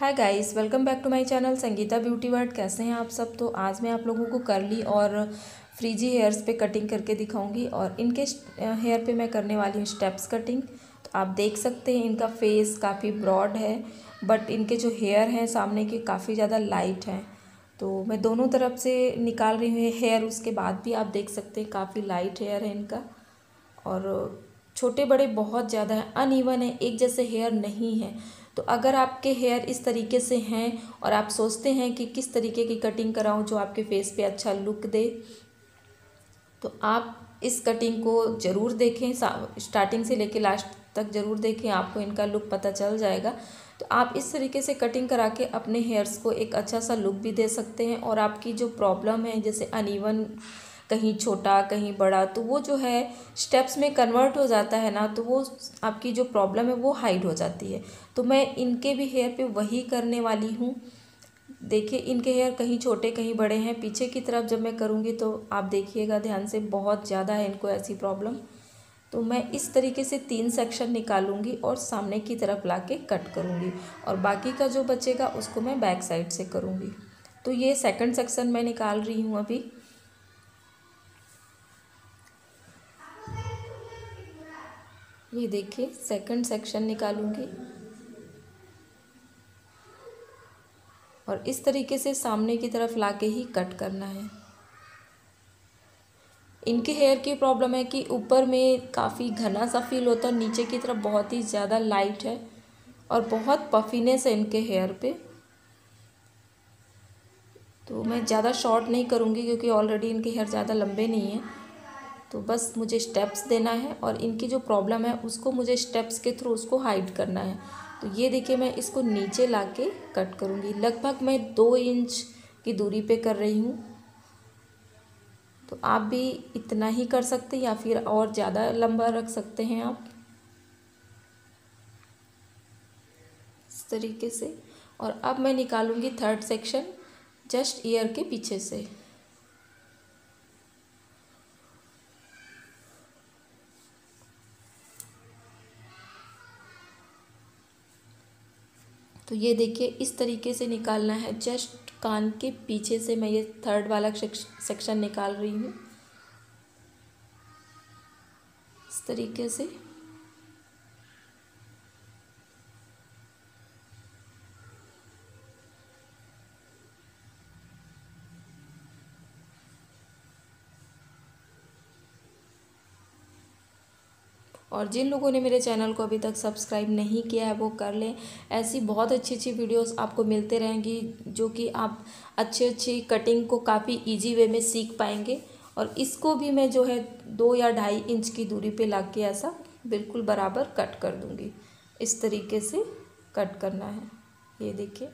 Hi guys welcome back to my channel Sangeeta beauty world कैसे हैं आप सब? तो आज मैं आप लोगों को करली और फ्रीजी हेयर्स पे कटिंग करके दिखाऊँगी और इनके हेयर पे मैं करने वाली हूँ स्टेप्स कटिंग तो आप देख सकते हैं इनका फेस काफ़ी ब्रॉड है बट इनके जो हेयर हैं सामने के काफ़ी ज़्यादा लाइट हैं। तो मैं दोनों तरफ़ से निकाल रही हूँ हेयर उसके बाद भी आप देख सकते हैं काफ़ी लाइट हेयर है इनका। और छोटे बड़े बहुत ज़्यादा हैं अनइवन है, एक जैसे हेयर नहीं है। तो अगर आपके हेयर इस तरीके से हैं और आप सोचते हैं कि किस तरीके की कटिंग कराऊं जो आपके फेस पे अच्छा लुक दे तो आप इस कटिंग को ज़रूर देखें स्टार्टिंग से लेके लास्ट तक ज़रूर देखें, आपको इनका लुक पता चल जाएगा। तो आप इस तरीके से कटिंग करा के अपने हेयर्स को एक अच्छा सा लुक भी दे सकते हैं और आपकी जो प्रॉब्लम है, जैसे अनइवन कहीं छोटा, कहीं बड़ा तो वो जो है स्टेप्स में कन्वर्ट हो जाता है ना तो वो आपकी जो प्रॉब्लम है वो हाइड हो जाती है। तो मैं इनके भी हेयर पे वही करने वाली हूँ। देखिए, इनके हेयर कहीं छोटे, कहीं बड़े हैं। पीछे की तरफ़ जब मैं करूँगी तो आप देखिएगा ध्यान से, बहुत ज़्यादा है इनको ऐसी प्रॉब्लम तो मैं इस तरीके से तीन सेक्शन निकालूँगी और सामने की तरफ़ ला के कट करूँगी। और बाकी का जो बचेगा, उसको मैं बैक साइड से करूँगी। तो ये सेकंड सेक्शन मैं निकाल रही हूँ अभी। ये देखिए सेकंड सेक्शन निकालूँगी। और इस तरीके से सामने की तरफ़ लाके ही कट करना है। इनके हेयर की प्रॉब्लम है कि ऊपर में काफ़ी घना सा फील होता है नीचे की तरफ़ बहुत ही ज़्यादा लाइट है और बहुत पफीनेस है इनके हेयर पे। तो मैं ज़्यादा शॉर्ट नहीं करूँगी क्योंकि ऑलरेडी इनके हेयर ज़्यादा लंबे नहीं हैं। तो बस मुझे स्टेप्स देना है और इनकी जो प्रॉब्लम है, उसको मुझे स्टेप्स के थ्रू उसको हाइड करना है। तो ये देखिए मैं इसको नीचे ला के कट करूँगी। लगभग मैं दो इंच की दूरी पे कर रही हूँ। तो आप भी इतना ही कर सकते हैं या फिर और ज़्यादा लंबा रख सकते हैं आप। इस तरीके से। और अब मैं निकालूँगी थर्ड सेक्शन जस्ट ईयर के पीछे से। तो ये देखिए, इस तरीके से निकालना है। जस्ट कान के पीछे से मैं ये थर्ड वाला सेक्शन निकाल रही हूँ। इस तरीके से। और जिन लोगों ने मेरे चैनल को अभी तक सब्सक्राइब नहीं किया है, वो कर लें। ऐसी बहुत अच्छी अच्छी वीडियोस आपको मिलते रहेंगी, जो कि आप अच्छी अच्छी कटिंग को काफ़ी इजी वे में सीख पाएँगे। और इसको भी मैं जो है दो या ढाई इंच की दूरी पे ला के ऐसा बिल्कुल बराबर कट कर दूँगी। इस तरीके से कट करना है। ये देखिए।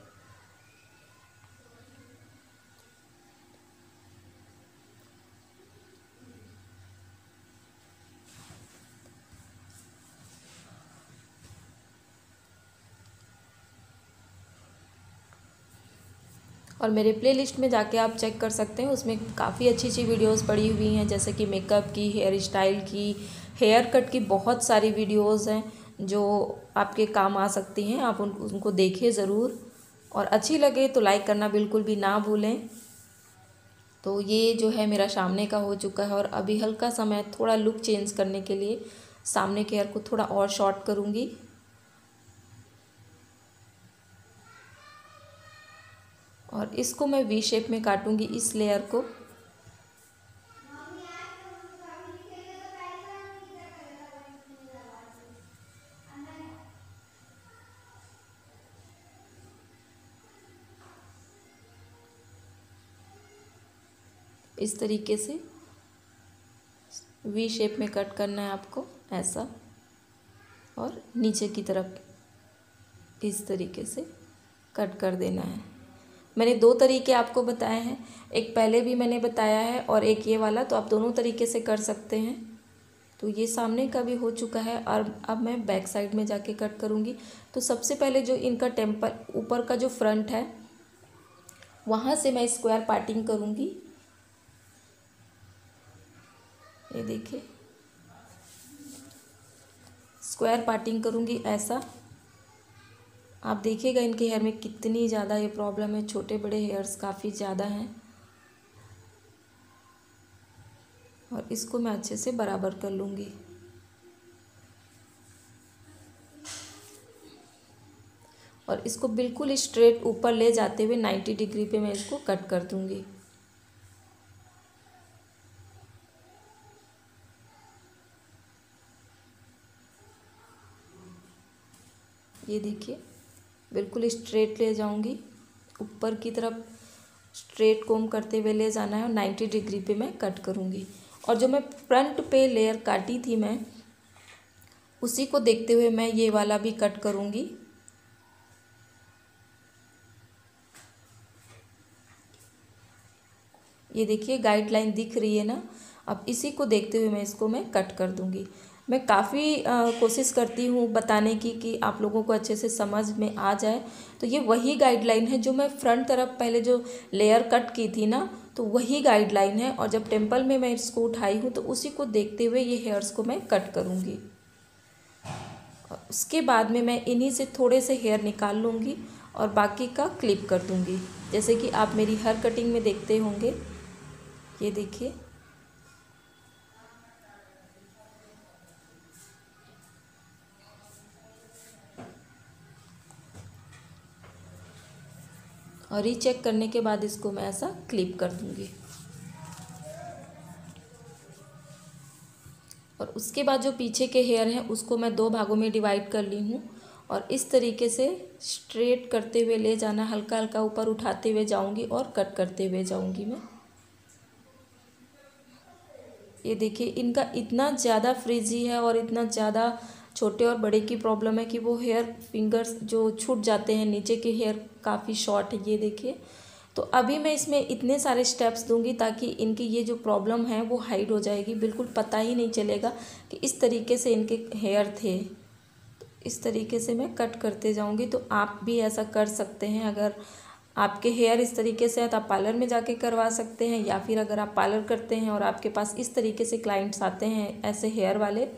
और मेरे प्लेलिस्ट में जाके आप चेक कर सकते हैं। उसमें काफ़ी अच्छी अच्छी वीडियोस पड़ी हुई हैं, जैसे कि मेकअप की हेयर स्टाइल की हेयर कट की बहुत सारी वीडियोस हैं जो आपके काम आ सकती हैं। आप उन, उनको देखिए ज़रूर। और अच्छी लगे तो लाइक करना बिल्कुल भी ना भूलें। तो ये जो है मेरा सामने का हो चुका है और अभी हल्का सा मैं थोड़ा लुक चेंज करने के लिए सामने के हेयर को थोड़ा और शॉर्ट करूँगी। और इसको मैं वी शेप में काटूँगी इस लेयर को। इस तरीके से वी शेप में कट करना है आपको, ऐसा। और नीचे की तरफ़ इस तरीके से कट कर देना है। मैंने दो तरीके आपको बताए हैं। एक पहले भी मैंने बताया है और एक ये वाला तो आप दोनों तरीके से कर सकते हैं। तो ये सामने का भी हो चुका है और अब मैं बैक साइड में जाके कट करूँगी। तो सबसे पहले जो इनका टेम्पर, ऊपर का जो फ्रंट है, वहाँ से मैं स्क्वायर पार्टिंग करूँगी। ये देखिए, स्क्वायर पार्टिंग करूँगी ऐसा। आप देखिएगा इनके हेयर में कितनी ज़्यादा ये प्रॉब्लम है। छोटे बड़े हेयर्स काफ़ी ज़्यादा हैं। और इसको मैं अच्छे से बराबर कर लूँगी। और इसको बिल्कुल स्ट्रेट ऊपर ले जाते हुए नाइन्टी डिग्री पे मैं इसको कट कर दूँगी। ये देखिए। बिल्कुल स्ट्रेट ले जाऊँगी। ऊपर की तरफ़ स्ट्रेट कोम करते हुए ले जाना है और नाइन्टी डिग्री पे मैं कट करूँगी। और जो मैं फ्रंट पे लेयर काटी थी मैं, उसी को देखते हुए मैं ये वाला भी कट करूँगी। ये देखिए गाइडलाइन दिख रही है ना? अब इसी को देखते हुए मैं इसको मैं कट कर दूँगी। मैं काफ़ी कोशिश करती हूँ बताने की कि आप लोगों को अच्छे से समझ में आ जाए। तो ये वही गाइडलाइन है जो मैं फ्रंट तरफ़ पहले जो लेयर कट की थी ना तो वही गाइडलाइन है और जब टेंपल में मैं इसको उठाई हूँ तो उसी को देखते हुए ये हेयर्स को मैं कट करूँगी। उसके बाद में मैं इन्हीं से थोड़े से हेयर निकाल लूँगी और बाकी का क्लिप कर दूँगी। जैसे कि आप मेरी हर कटिंग में देखते होंगे। ये देखिए। और रीचेक करने के बाद इसको मैं ऐसा क्लिप कर दूँगी। और उसके बाद जो पीछे के हेयर हैं, उसको मैं दो भागों में डिवाइड कर ली हूँ और इस तरीके से स्ट्रेट करते हुए ले जाना, हल्का हल्का ऊपर उठाते हुए जाऊँगी और कट करते हुए जाऊँगी मैं। ये देखिए, इनका इतना ज़्यादा फ्रिजी है और इतना ज़्यादा छोटे और बड़े की प्रॉब्लम है कि वो हेयर फिंगर्स जो छूट जाते हैं, नीचे के हेयर काफ़ी शॉर्ट है, ये देखिए। तो अभी मैं इसमें इतने सारे स्टेप्स दूँगी ताकि इनकी ये जो प्रॉब्लम है वो हाइड हो जाएगी। बिल्कुल पता ही नहीं चलेगा कि इस तरीके से इनके हेयर थे। तो इस तरीके से मैं कट करते जाऊँगी। तो आप भी ऐसा कर सकते हैं। अगर आपके हेयर इस तरीके से है तो आप पार्लर में जाके करवा सकते हैं, या फिर अगर आप पार्लर करते हैं और आपके पास इस तरीके से क्लाइंट्स आते हैं, ऐसे हेयर वाले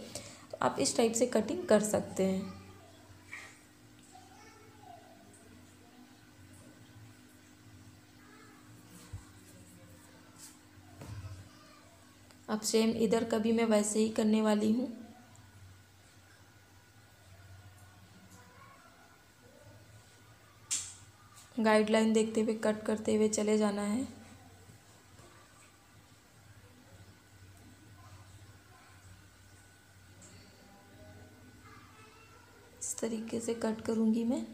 आप इस टाइप से कटिंग कर सकते हैं। अब सेम इधर का भी मैं वैसे ही करने वाली हूँ। गाइडलाइन देखते हुए कट करते हुए चले जाना है इस तरीके से कट करूँगी मैं।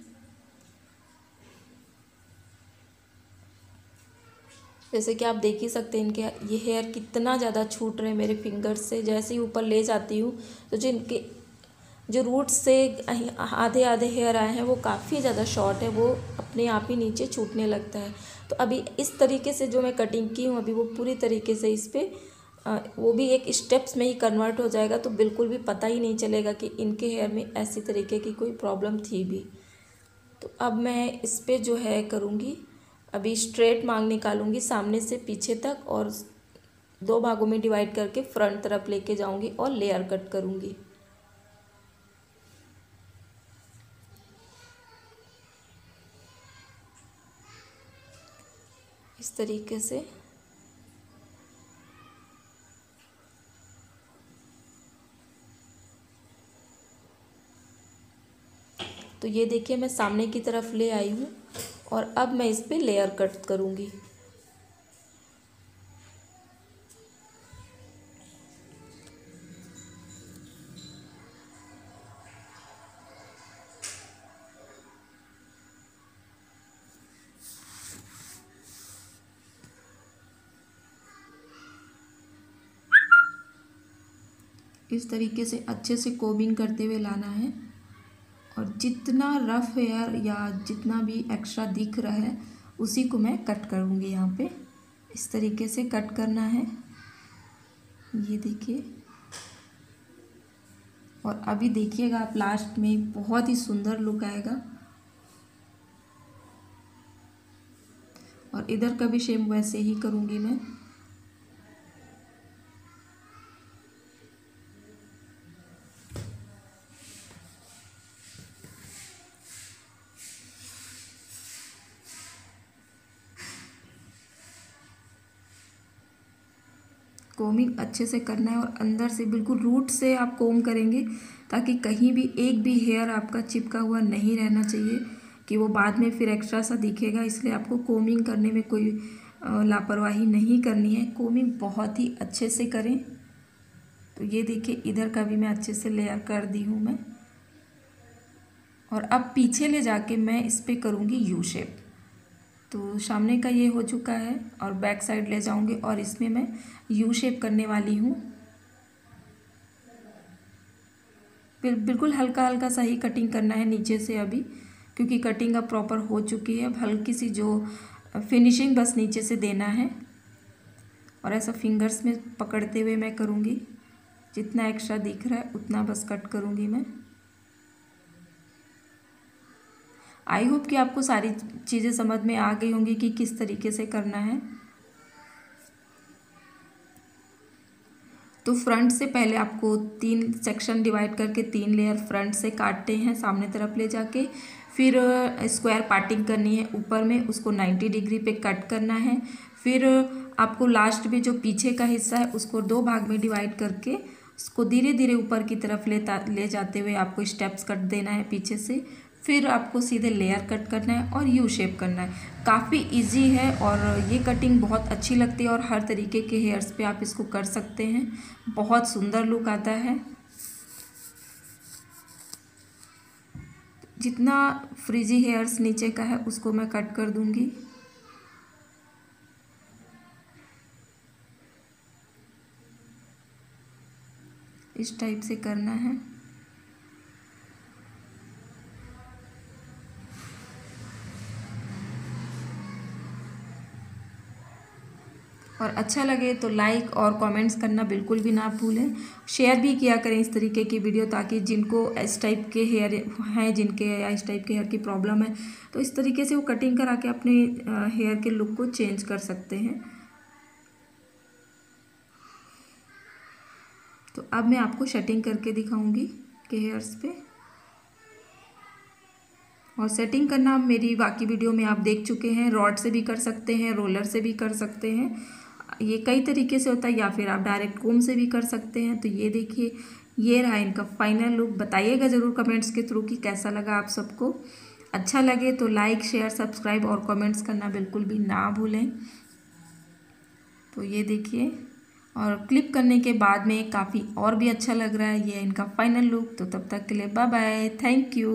जैसे कि आप देख ही सकते हैं इनके, ये हेयर कितना ज़्यादा छूट रहे हैं मेरे फिंगर्स से। जैसे ही ऊपर ले जाती हूँ तो जो इनके, जो रूट से आधे आधे हेयर आए हैं, वो काफ़ी ज़्यादा शॉर्ट है, वो अपने आप ही नीचे छूटने लगता है। तो अभी इस तरीके से जो मैं कटिंग की हूँ, अभी वो पूरी तरीके से इस पर वो भी एक स्टेप्स में ही कन्वर्ट हो जाएगा तो बिल्कुल भी पता ही नहीं चलेगा कि इनके हेयर में ऐसी तरीके की कोई प्रॉब्लम थी भी। तो अब मैं इस पर जो है करूँगी, अभी स्ट्रेट मांग निकालूँगी सामने से पीछे तक और दो भागों में डिवाइड करके फ्रंट तरफ़ लेके जाऊँगी और लेयर कट करूँगी। इस तरीके से तो ये देखिए मैं सामने की तरफ़ ले आई हूँ और अब मैं इस पर लेयर कट करूँगी। इस तरीके से अच्छे से कोबिंग करते हुए लाना है। और जितना रफ़ हेयर या जितना भी एक्स्ट्रा दिख रहा है, उसी को मैं कट करूँगी यहाँ पे। इस तरीके से कट करना है। ये देखिए। और अभी देखिएगा आप लास्ट में बहुत ही सुंदर लुक आएगा। और इधर का भी शेम वैसे ही करूँगी मैं। कोमिंग अच्छे से करना है और अंदर से बिल्कुल रूट से आप कोम करेंगे, ताकि कहीं भी एक भी हेयर आपका चिपका हुआ नहीं रहना चाहिए, कि वो बाद में फिर एक्स्ट्रा सा दिखेगा। इसलिए आपको कोमिंग करने में कोई लापरवाही नहीं करनी है। कोमिंग बहुत ही अच्छे से करें। तो ये देखिए, इधर का भी मैं अच्छे से लेयर कर दी हूँ मैं। और अब पीछे ले जाके मैं इस पर करूँगी यू शेप तो सामने का ये हो चुका है और बैक साइड ले जाऊँगी और इसमें मैं यू शेप करने वाली हूँ। बिल्कुल हल्का हल्का सा ही कटिंग करना है नीचे से अभी, क्योंकि कटिंग अब प्रॉपर हो चुकी है। अब हल्की सी जो फिनिशिंग बस नीचे से देना है। और ऐसा फिंगर्स में पकड़ते हुए मैं करूँगी। जितना एक्स्ट्रा दिख रहा है, उतना बस कट करूँगी मैं। आई होप कि आपको सारी चीज़ें समझ में आ गई होंगी कि किस तरीके से करना है। तो फ्रंट से पहले आपको तीन सेक्शन डिवाइड करके तीन लेयर फ्रंट से काटते हैं, सामने तरफ़ ले जाके। फिर स्क्वायर पार्टिंग करनी है ऊपर में, उसको नाइन्टी डिग्री पे कट करना है। फिर, आपको लास्ट में जो पीछे का हिस्सा है, उसको दो भाग में डिवाइड करके, उसको धीरे धीरे ऊपर की तरफ़ लेता, ले जाते हुए आपको स्टेप्स कट देना है पीछे से। फिर आपको सीधे लेयर कट करना है और यू शेप करना है। काफ़ी इजी है और ये कटिंग बहुत अच्छी लगती है और हर तरीके के हेयर्स पे आप इसको कर सकते हैं। बहुत सुंदर लुक आता है। जितना फ्रिजी हेयर्स नीचे का है, उसको मैं कट कर दूँगी। इस टाइप से करना है। और अच्छा लगे तो लाइक और कमेंट्स करना बिल्कुल भी ना भूलें। शेयर भी किया करें इस तरीके की वीडियो ताकि जिनको इस टाइप के हेयर हैं, जिनके या इस टाइप के हेयर की प्रॉब्लम है तो इस तरीके से वो कटिंग करा के अपने हेयर के लुक को चेंज कर सकते हैं। तो अब मैं आपको शटिंग करके दिखाऊँगी के हेयर्स पे। और सेटिंग करना मेरी बाकी वीडियो में आप देख चुके हैं। रॉड से भी कर सकते हैं रोलर से भी कर सकते हैं। ये कई तरीके से होता है, या फिर आप डायरेक्ट कोम से भी कर सकते हैं। तो ये देखिए, ये रहा इनका फाइनल लुक बताइएगा ज़रूर कमेंट्स के थ्रू कि कैसा लगा आप सबको। अच्छा लगे तो लाइक शेयर सब्सक्राइब और कमेंट्स करना बिल्कुल भी ना भूलें। तो ये देखिए, और क्लिप करने के बाद में काफ़ी और भी अच्छा लग रहा है, ये इनका फाइनल लुक तो तब तक के लिए बाय बाय थैंक यू